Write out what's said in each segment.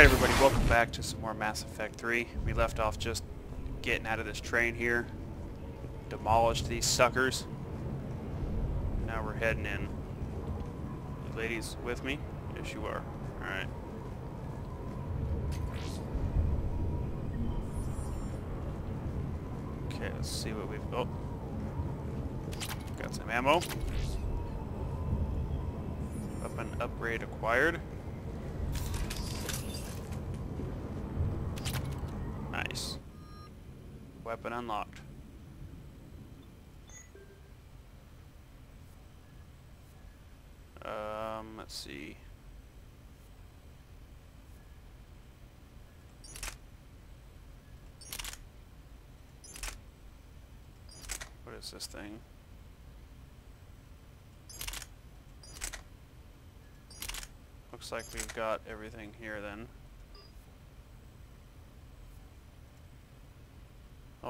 Alright everybody, welcome back to some more Mass Effect 3. We left off just getting out of this train here. Demolished these suckers. Now we're heading in. You ladies with me? Yes you are. Alright. Okay, let's see what we've... Oh. Got some ammo. Weapon upgrade acquired. Weapon unlocked. Um, let's see. What is this thing? Looks like we've got everything here then.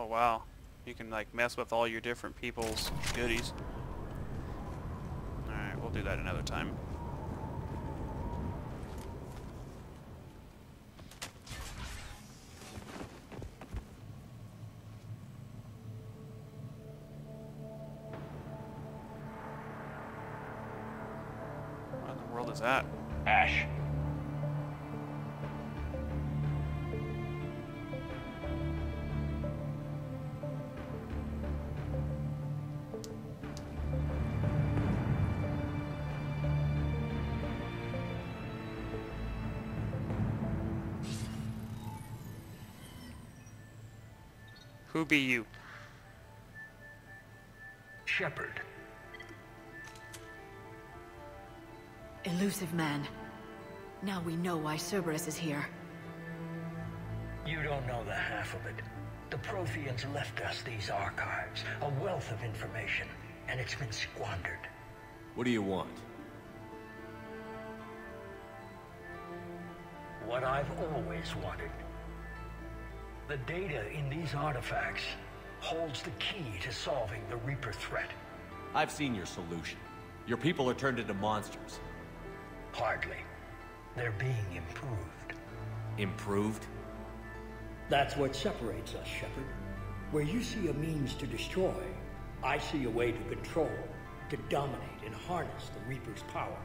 Oh wow. You can like mess with all your different people's goodies. Alright, we'll do that another time. What in the world is that? Ash. Who be you? Shepard. Illusive Man. Now we know why Cerberus is here. You don't know the half of it. The Protheans left us these archives, a wealth of information, and it's been squandered. What do you want? What I've always wanted. The data in these artifacts holds the key to solving the Reaper threat. I've seen your solution. Your people are turned into monsters. Hardly. They're being improved. Improved? That's what separates us, Shepard. Where you see a means to destroy, I see a way to control, to dominate and harness the Reaper's power.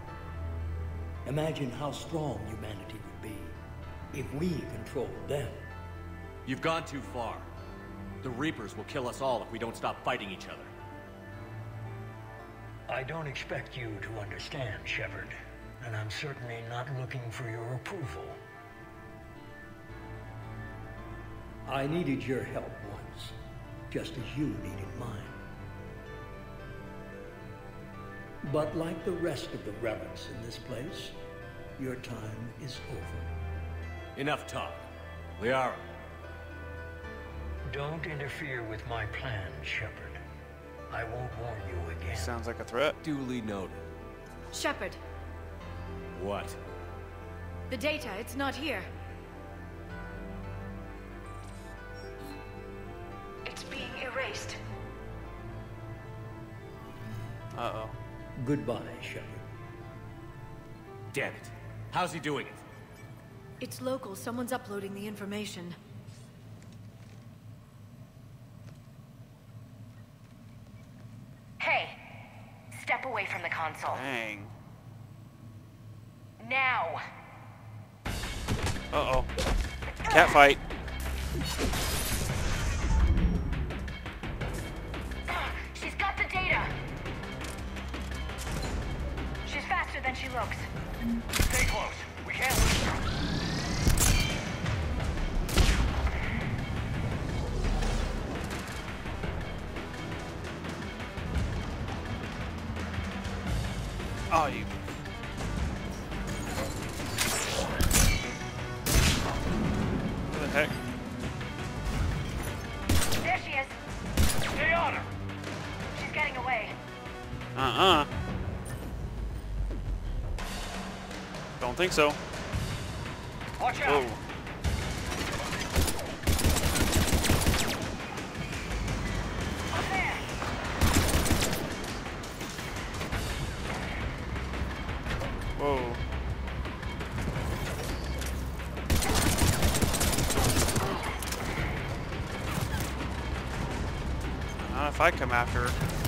Imagine how strong humanity would be if we controlled them. You've gone too far. The Reapers will kill us all if we don't stop fighting each other. I don't expect you to understand, Shepard, and I'm certainly not looking for your approval. I needed your help once, just as you needed mine. But like the rest of the relics in this place, your time is over. Enough talk. Liara, Don't interfere with my plan, Shepard. I won't warn you again. Sounds like a threat. duly noted. Shepard, What? the data, it's not here. It's being erased. Uh-oh. Goodbye, Shepard. Damn it. How's he doing it? It's local. Someone's uploading the information. Hey, step away from the console. Dang. Now! Uh-oh. Cat fight. She's got the data! She's faster than she looks. Stay close. We can't lose her. way. Uh-uh. Don't think so. Watch out. Whoa. Whoa. Not if I come after her.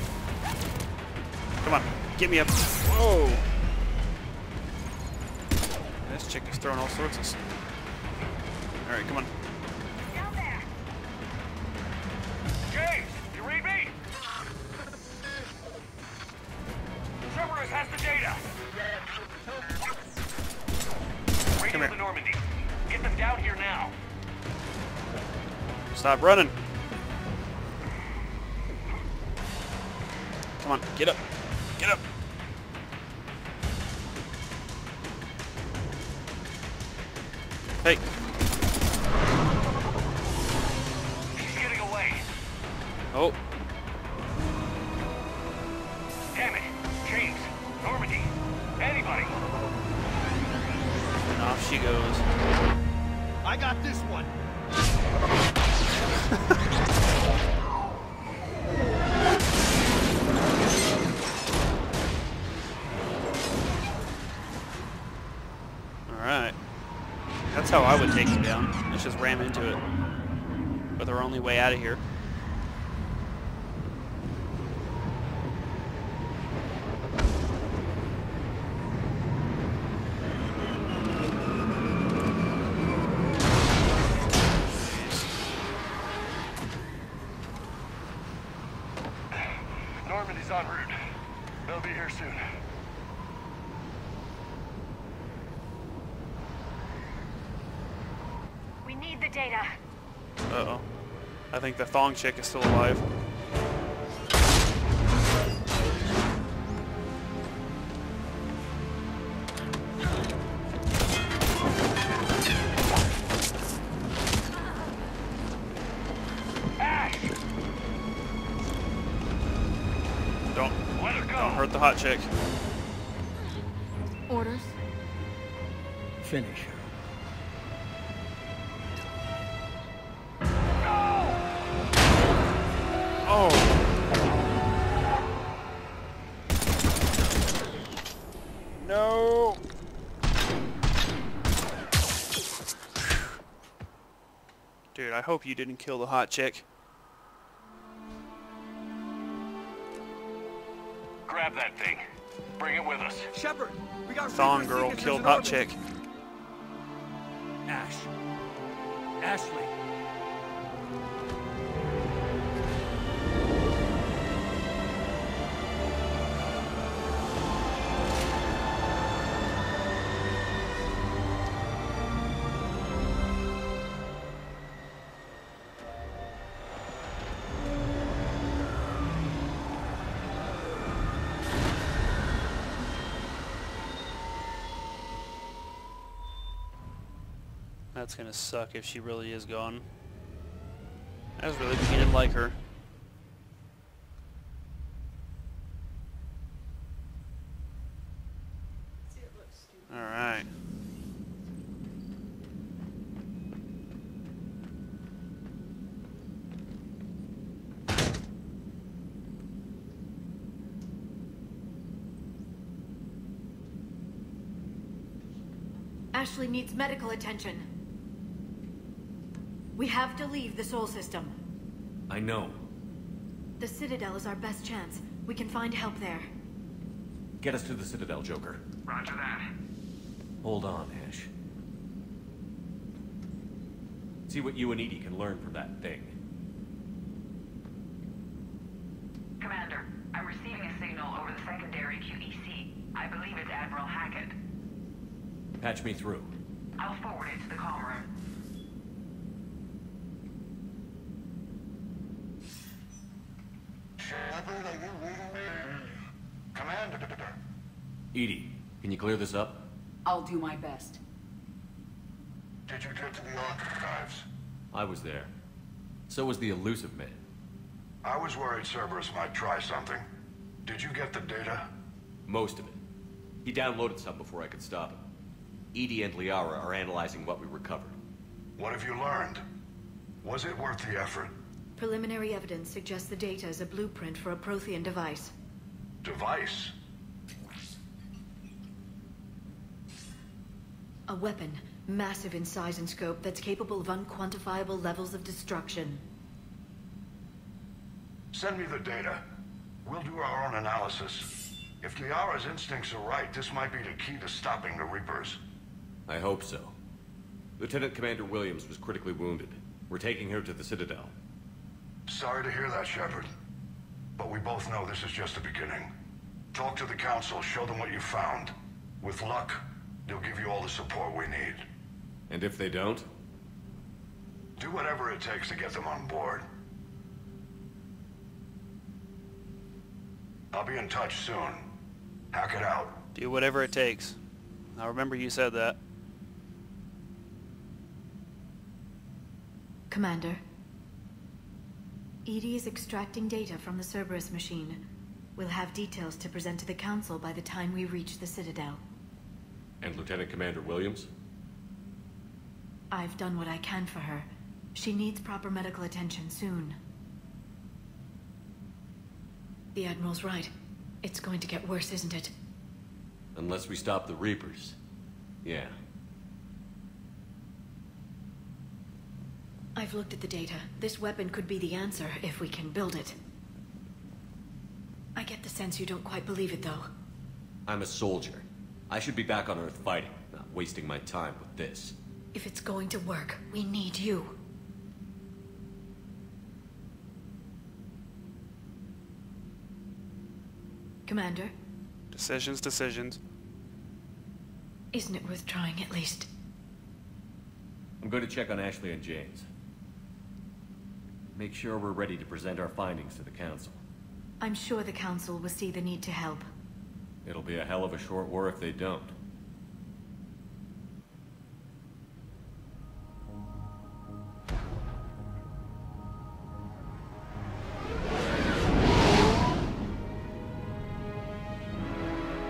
Come on, get me up. Whoa! This chick is throwing all sorts of... s- Alright, come on. Down there. James, you read me? Cerberus has the data. Radio Come here. Normandy. Get them down here now. Stop running. Come on, get up. Get up. Hey, She's getting away. oh, Damn it. James, Normandy, anybody. and off she goes. I got this one. How I would take you down. Let's just ram into it. With our only way out of here. Normandy's en route. They'll be here soon. We need the data. Uh-oh. I think the thong chick is still alive. Ash! Don't Let her go! don't hurt the hot chick. Orders? Finish her. Dude, I hope you didn't kill the hot chick. Grab that thing. Bring it with us. Shepard, we got Thong Reaper girl killed hot chick. Ash. Ashley. That's gonna suck if she really is gone. I was really beginning to like her. Alright. Ashley needs medical attention. We have to leave the Sol system. I know. The Citadel is our best chance. We can find help there. Get us to the Citadel, Joker. Roger that. Hold on, Ash. See what you and EDI can learn from that thing. Commander, I'm receiving a signal over the secondary QEC. I believe it's Admiral Hackett. Patch me through. I'll forward it to the comm room. Shepard, are you reading me? Commander. EDI, can you clear this up? I'll do my best. Did you get to the archives? I was there. So was the Illusive Man. I was worried Cerberus might try something. Did you get the data? Most of it. He downloaded some before I could stop him. EDI and Liara are analyzing what we recovered. What have you learned? Was it worth the effort? Preliminary evidence suggests the data is a blueprint for a Prothean device. Device? A weapon, massive in size and scope, that's capable of unquantifiable levels of destruction. Send me the data. We'll do our own analysis. If Liara's instincts are right, this might be the key to stopping the Reapers. I hope so. Lieutenant Commander Williams was critically wounded. We're taking her to the Citadel. Sorry to hear that, Shepard. But we both know this is just the beginning. Talk to the Council, show them what you found. With luck, they'll give you all the support we need. And if they don't? Do whatever it takes to get them on board. I'll be in touch soon. Hackett out. Do whatever it takes. Now remember you said that. Commander. EDI is extracting data from the Cerberus machine. We'll have details to present to the Council by the time we reach the Citadel. And Lieutenant Commander Williams? I've done what I can for her. She needs proper medical attention soon. The Admiral's right. It's going to get worse, isn't it? Unless we stop the Reapers. Yeah. I've looked at the data. This weapon could be the answer if we can build it. I get the sense you don't quite believe it, though. I'm a soldier. I should be back on Earth fighting, not wasting my time with this. If it's going to work, we need you. Commander, Decisions, decisions. isn't it worth trying at least? I'm going to check on Ashley and James. Make sure we're ready to present our findings to the Council. I'm sure the Council will see the need to help. It'll be a hell of a short war if they don't.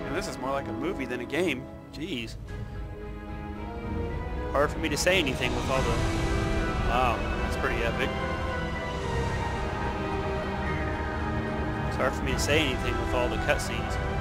And this is more like a movie than a game. Jeez. Hard for me to say anything with all the... Wow, that's pretty epic. It's hard for me to say anything with all the cutscenes.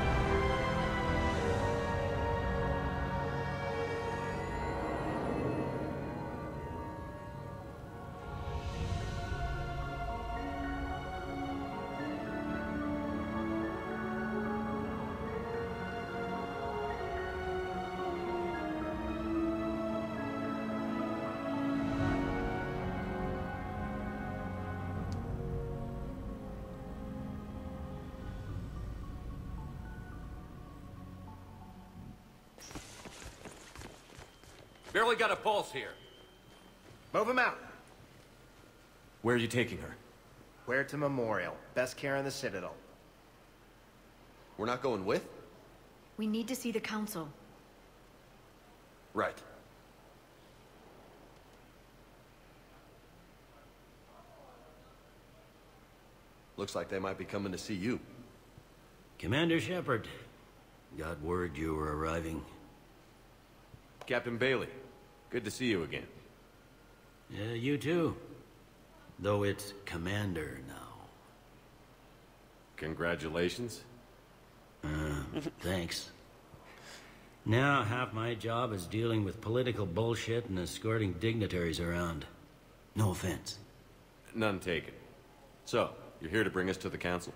Barely got a pulse here. Move him out. Where are you taking her? Huerta Memorial. Best care in the Citadel. We're not going with? We need to see the Council. Right. Looks like they might be coming to see you. Commander Shepard, got word you were arriving. Captain Bailey, good to see you again. Yeah, you too. Though it's Commander now. Congratulations. Uh, thanks. Now half my job is dealing with political bullshit and escorting dignitaries around. No offense. None taken. So, you're here to bring us to the Council?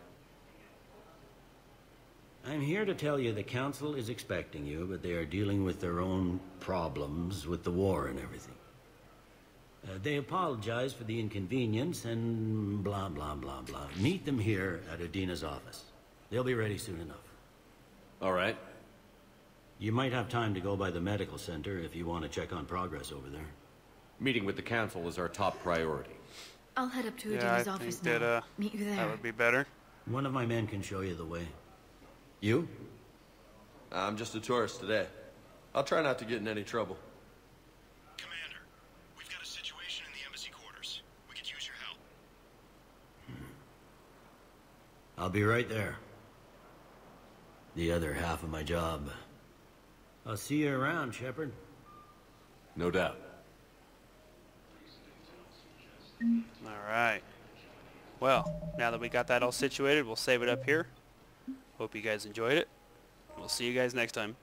I'm here to tell you the Council is expecting you, but they are dealing with their own problems with the war and everything. Uh, they apologize for the inconvenience and blah, blah, blah, blah. Meet them here at Udina's office. They'll be ready soon enough. All right. You might have time to go by the medical center if you want to check on progress over there. Meeting with the Council is our top priority. I'll head up to Yeah, Udina's I office think that, now. uh, Meet you there. That would be better. One of my men can show you the way. You? I'm just a tourist today. I'll try not to get in any trouble. Commander, we've got a situation in the embassy quarters. We could use your help. Hmm. I'll be right there. The other half of my job. I'll see you around, Shepard. No doubt. Alright. Well, now that we got that all situated, we'll save it up here. Hope you guys enjoyed it. We'll see you guys next time.